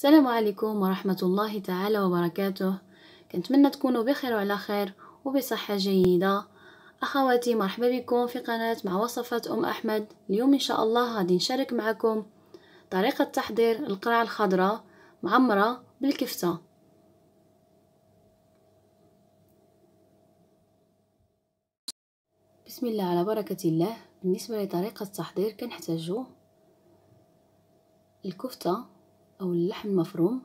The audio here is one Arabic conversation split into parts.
السلام عليكم ورحمة الله تعالى وبركاته. كنتمنى تكونوا بخير وعلى خير وبصحة جيدة. أخواتي مرحبا بكم في قناة مع وصفات أم أحمد. اليوم إن شاء الله غادي نشارك معكم طريقة تحضير القرع الخضراء معمرة بالكفتة. بسم الله على بركة الله. بالنسبة لطريقة التحضير كنحتاجو الكفتة أو اللحم المفروم.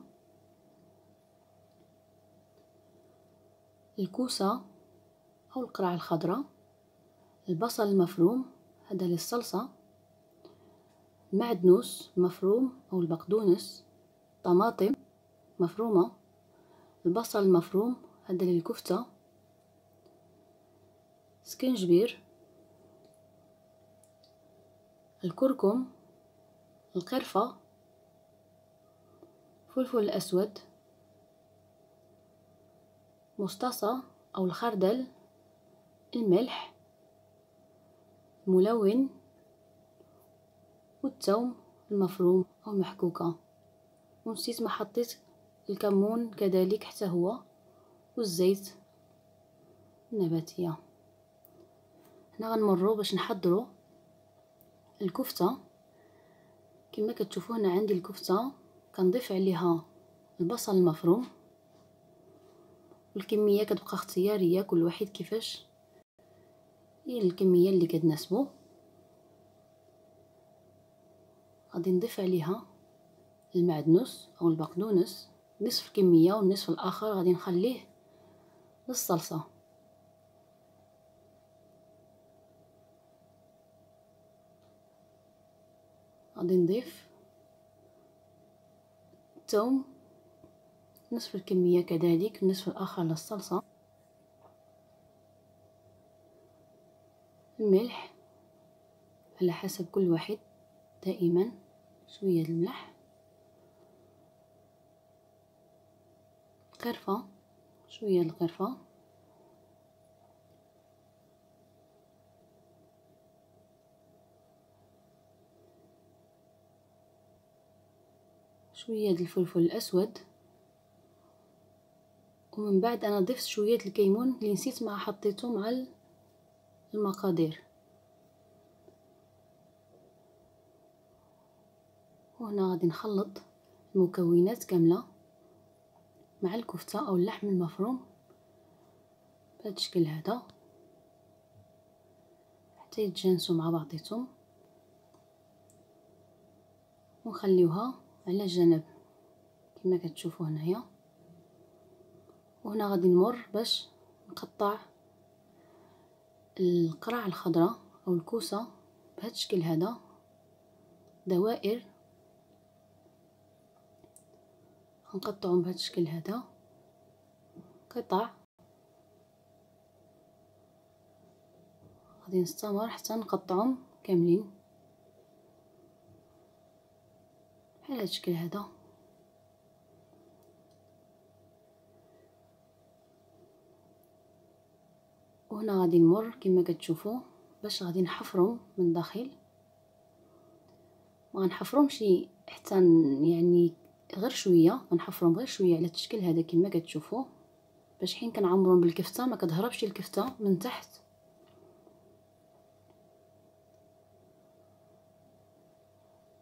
الكوسة أو القرع الخضراء. البصل المفروم هذا للصلصة. المعدنوس المفروم أو البقدونس. طماطم مفرومة. البصل المفروم هذا للكفتة. سكنجبير. الكركم. القرفة. فلفل الأسود مصطصة أو الخردل الملح الملون والثوم المفروم أو المحكوكة ونسيت ما حطيت الكمون كذلك حتى هو والزيت النباتية. هنا غنمرو باش نحضرو الكفتة. كما كتشوفوا هنا عندي الكفتة. كنضيف عليها البصل المفروم والكمية كتبقى اختيارية كل واحد كيفاش. هي الكمية اللي كتناسبو. غادي نضيف عليها المعدنوس أو البقدونس. نصف الكمية والنصف الآخر غادي نخليه للصلصة. غادي نضيف الثوم نصف الكمية كذلك النصف الآخر للصلصة الملح على حسب كل واحد دائما شوية الملح. قرفة شوية القرفة. شوية الفلفل الأسود. ومن بعد أنا ضفت شوية الكيمون اللي نسيت ما حطيته مع المقادير. وهنا غادي نخلط المكونات كاملة مع الكفتة أو اللحم المفروم بهذا الشكل هذا حتى يتجانسوا مع بعضيتهم. ونخليوها على جنب. كما كتشوفوا هنايا. وهنا غادي نمر باش نقطع القرع الخضراء أو الكوسة بهذا الشكل هذا. دوائر. نقطعهم بهذا الشكل هذا. قطع. غادي نستمر حتى نقطعهم كاملين. هذا الشكل هذا؟ وهنا غادي نمر كما كتشوفوا باش غادي نحفرهم من الداخل ما غنحفرهمش حتى يعني غير شوية غنحفرهم غير شوية على التشكيل هذا كما كتشوفوا. باش حين كنعمرهم بالكفتة ما كتهربش الكفتة من تحت.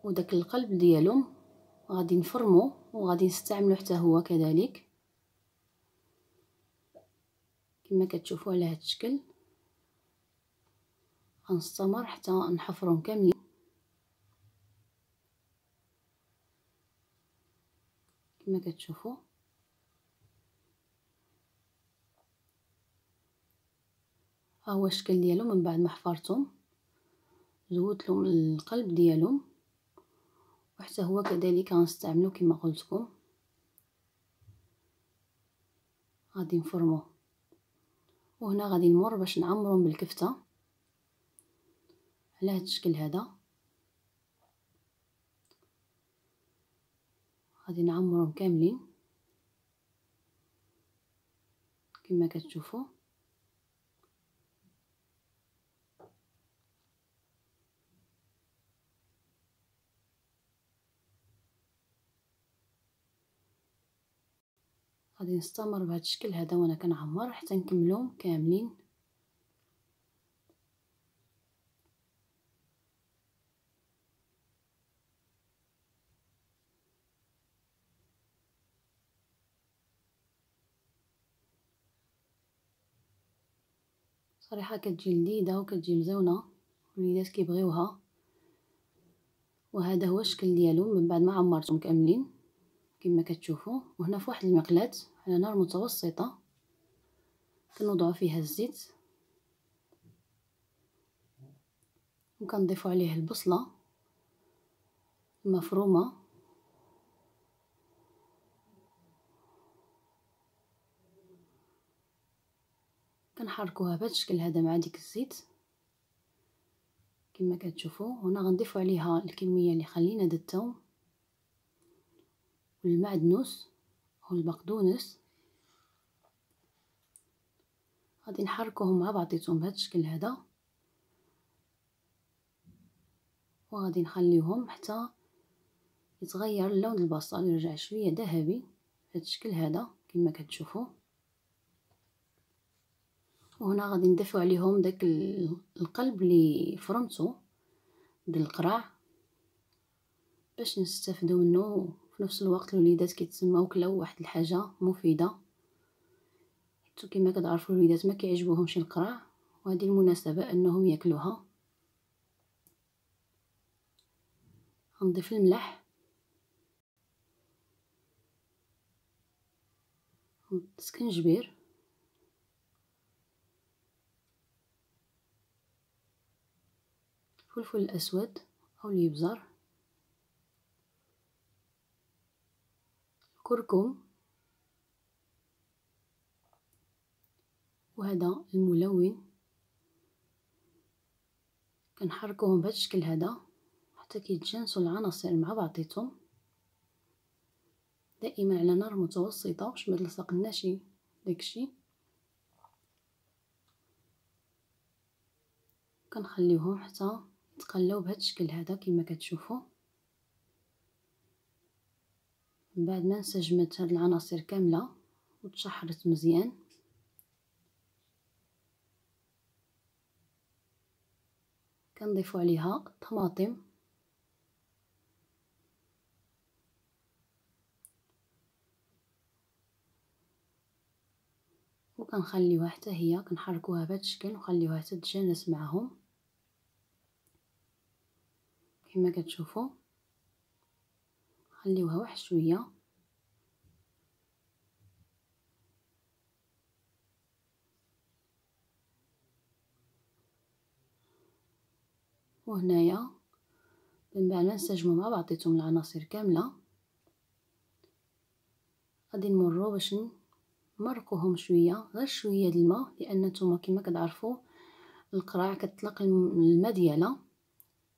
وداك القلب ديالهم غادي نفرمو وغادي نستعملو حتى هو كذلك. كما كتشوفوا على هذا الشكل. غنستمر حتى نحفرهم كاملين. كما كتشوفوا ها هو الشكل ديالهم من بعد ما حفرتهم. زودت لهم القلب ديالهم. وحتى هو كذلك غنستعملو كما قلت لكم غادي نفرموه. وهنا غادي نمر باش نعمرهم بالكفتة. على هذا الشكل هذا. غادي نعمرهم كاملين. كما كتشوفوا. غادي نستمر بهذا الشكل هذا وأنا كنعمر حتى نكملهم كاملين. صراحة كتجي لذيذة وكتجي مزونة الوليدات كيبغيوها. وهذا هو الشكل ديالهم من بعد ما عمرتهم كاملين. كما كتشوفوا وهنا في واحد المقلاة على نار متوسطة. كنوضعوا فيها الزيت. وكنضيفوا عليه البصلة المفرومة. كنحركوها بهذا الشكل هذا مع ديك الزيت. كما كتشوفوا هنا غنضيفوا عليها الكمية اللي خلينا د الثوم والمعدنوس والبقدونس غادي نحركوهم مع بعضيتهم بهذا الشكل هذا. وغادي نخليهم حتى يتغير لون البصل يرجع شوية ذهبي بهذا الشكل هذا كما كتشوفوا. وهنا غادي نضيفو عليهم داك القلب اللي فرمتو ديال القرع باش نستافدو منه في نفس الوقت الوليدات كيتسماو كلاو واحد الحاجة مفيدة. حيت كما كتعرفوا الوليدات ما كيعجبوهمش القرع وهذه المناسبة انهم ياكلوها. غنضيف الملح. السكنجبير الفلفل الأسود أو اليبزر. الكركم وهذا الملون. كنحركوهم بهذا الشكل هذا. حتى كيتجانسوا العناصر مع بعضيتهم. دائما على نار متوسطة باش ما تلصقناش داكشي. كنخليوهم حتى تقلاو بهذا الشكل هذا كما كتشوفوا. من بعد ما انسجمت هاد العناصر كاملة وتشحرت مزيان. كنضيفوا عليها الطماطم وكنخليوها حتى هي كنحركوها بهذا الشكل ونخليوها تتجانس معهم كما كتشوفوا خليوها واحد شوية. وهنايا من بعد ما نسجموا مع بعضيتهم العناصر كاملة غادي نمروا باش نمرقوهم شوية غير شوية الماء لأن نتوما كما كتعرفوا القراع كتطلق الماء ديالها.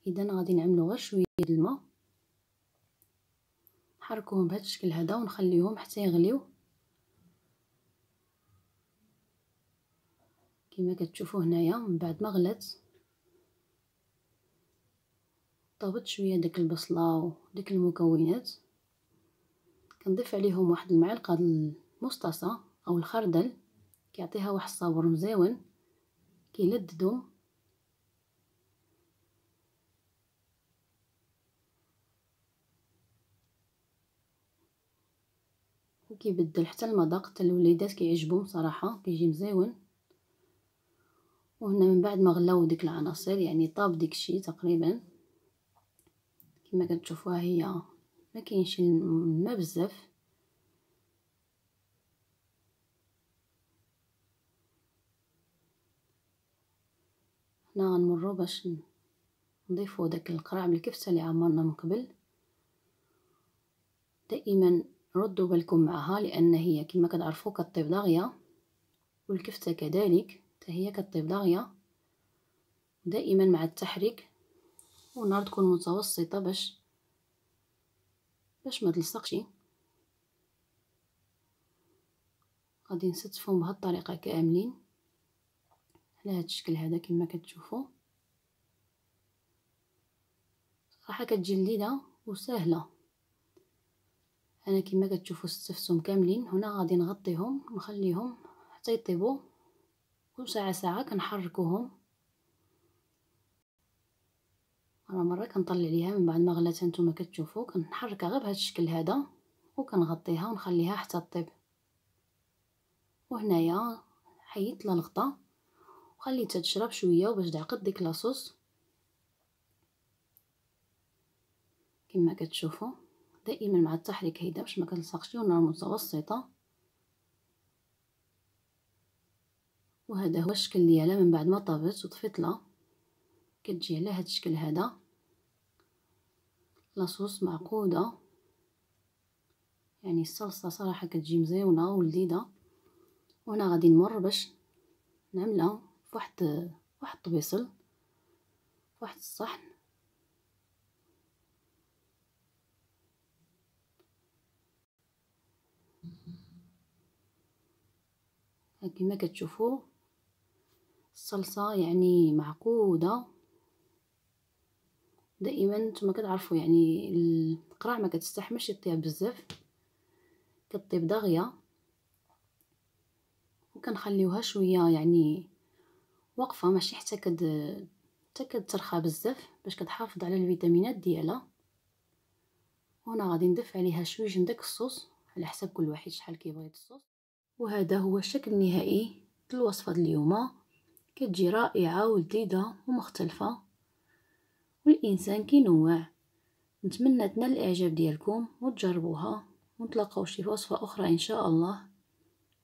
اذا غادي نعملو غير شوية الماء. نحركوهم بهذا الشكل هذا ونخليهم حتى يغليو. كما كتشوفوا هنايا من بعد ما غلات. طابت شوية داك البصلة وديك المكونات. كنضيف عليهم واحد المعلقة المستصه أو الخردل كيعطيها واحد الصابر مزيون كيلذذهم وكيبدل حتى المذاق حتى الوليدات كيعجبهم صراحة كيجي مزيون. وهنا من بعد ما غلاو ديك العناصر يعني طاب ديك الشيء تقريبا. كما كتشوفوها هي ما كاينش الماء بزاف. هنا غنمروا باش نضيفوا داك القرع بالكفته اللي عمرنا من قبل. دائما ردوا بالكم معها لأن هي كما كتعرفوا كطيب داغيه والكفتة كذلك حتى هي كطيب داغيه دائما مع التحريك والنار تكون متوسطة باش باش ما تلصقش. غادي نستفهم بهذه الطريقة كاملين على هذا الشكل هذا كما كتشوفوا صراحة كتجي لذيذة وسهلة. أنا كما كتشوفوا استفتهم كاملين هنا غادي نغطيهم نخليهم حتى يطيبوا كل ساعة ساعة كنحركوهم. مرة مرة كنطلع ليها من بعد ما غلات هانتوما كتشوفوا كنحركها غير بهذا الشكل هذا وكنغطيها ونخليها حتى طيب وهنايا حيدت لها الغطا وخليتها تشرب شوية باش تعقد ديك لاصوص كما كتشوفوا. دائما مع التحريك هيدا باش ما كنلصقش النار متوسطه وهذا هو الشكل ديالها من بعد ما طابت وطفيت لها كتجي على هذا الشكل هذا. لاصوص معقودة. يعني الصلصة صراحة كتجي مزيونة ولذيذه وهنا غادي نمر باش نعملها فواحد واحد الطبيصل فواحد الصحن. كما كتشوفوا الصلصة يعني معقودة. دائما نتوما كتعرفوا يعني القرع ما كتستحملش يطيب بزاف. كطيب دغيا وكنخليوها شوية يعني واقفة ماشي حتى كد حتى كترخى بزاف باش كتحافظ على الفيتامينات ديالها. وهنا غادي نضيف عليها شوية من داك الصوص. على حسب كل واحد شحال كيبغي الصوص. وهذا هو الشكل النهائي الوصفه اليوم. كتجي رائعة ولذيذة ومختلفة. والإنسان كينوع. نتمنى تنال الإعجاب ديالكم وتجربوها ونتلاقاو في وصفة أخرى إن شاء الله.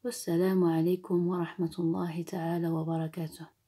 والسلام عليكم ورحمة الله تعالى وبركاته.